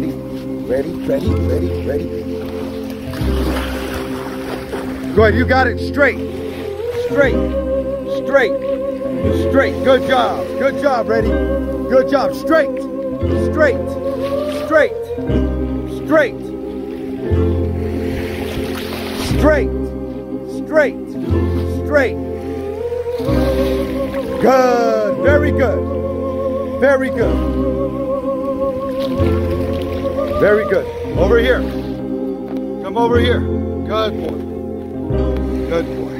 ready, ready, ready, ready, ready. Go ahead, you got it. Straight, straight, straight, straight. Good job, good job, ready. Good job. Straight, straight, straight, straight, straight, straight, straight. Good, very good, very good. Very good. Over here. Come over here. Good boy. Good boy.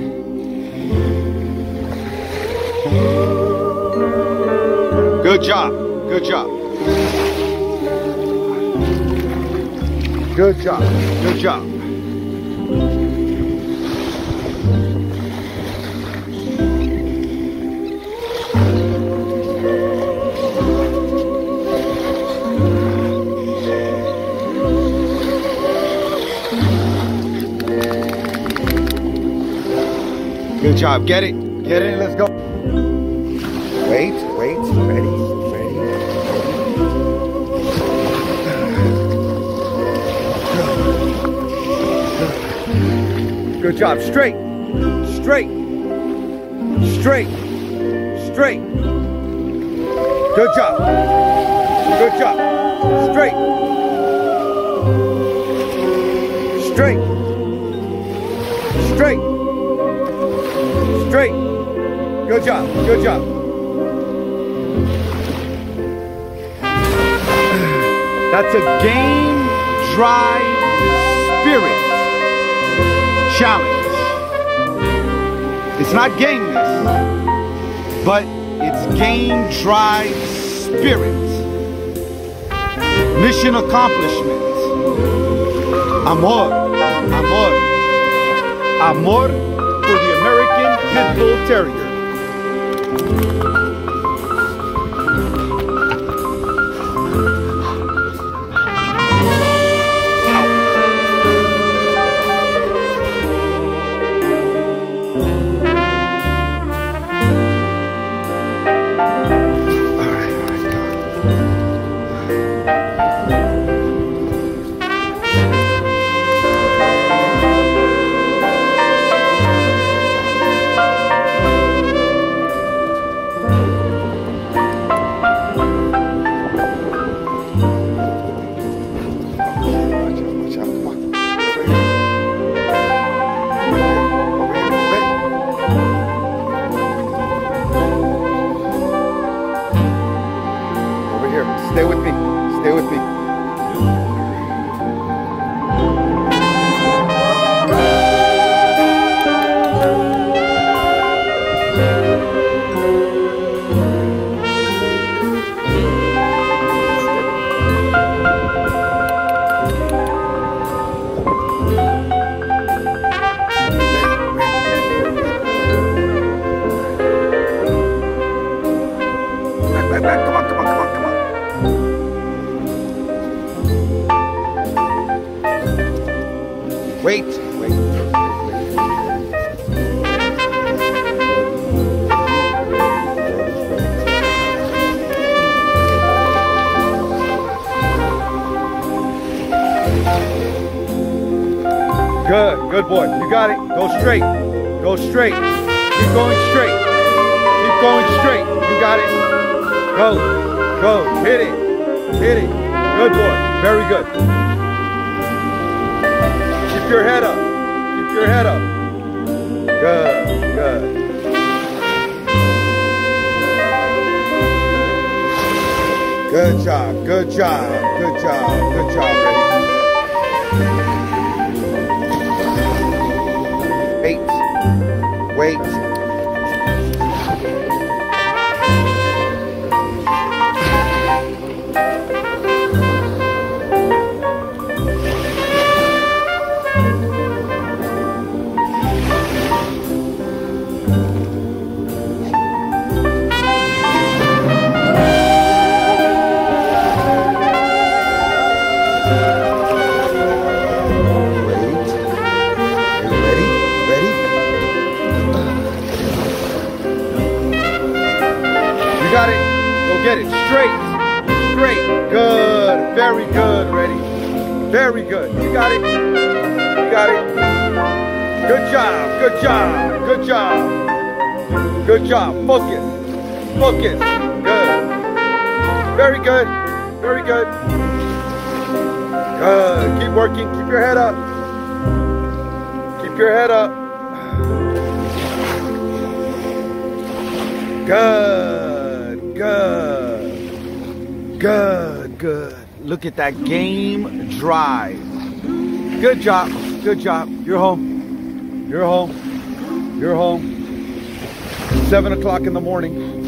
Good job. Good job. Good job. Good job. Good job. Get it. Get it. Let's go. Wait, wait. Ready, ready. Good job. Straight, straight, straight, straight. Good job. Good job. Straight, straight, straight, straight. Good job. Good job. That's a game drive spirit challenge. It's not gameness, but it's game drive spirit. Mission accomplishment. Amor. Amor. Amor the American Pit Bull Terrier. Stay with me. Stay with me. Good, boy. You got it. Go straight. Go straight. Keep going straight. Keep going straight. You got it. Go. Go. Hit it. Hit it. Good boy. Very good. Keep your head up. Keep your head up. Good. Good. Good job. Good job. Good job. Good job. Ready? Wait. Get it. Straight. straight. Good. Very good. Ready? Very good. You got it. You got it. Good job. Good job. Good job. Good job. Focus. Focus. Good. Very good. Very good. Good. Keep working. Keep your head up. Keep your head up. Good. Good. Good, good. Look at that game drive. Good job. Good job. You're home. You're home. You're home. Seven o'clock in the morning.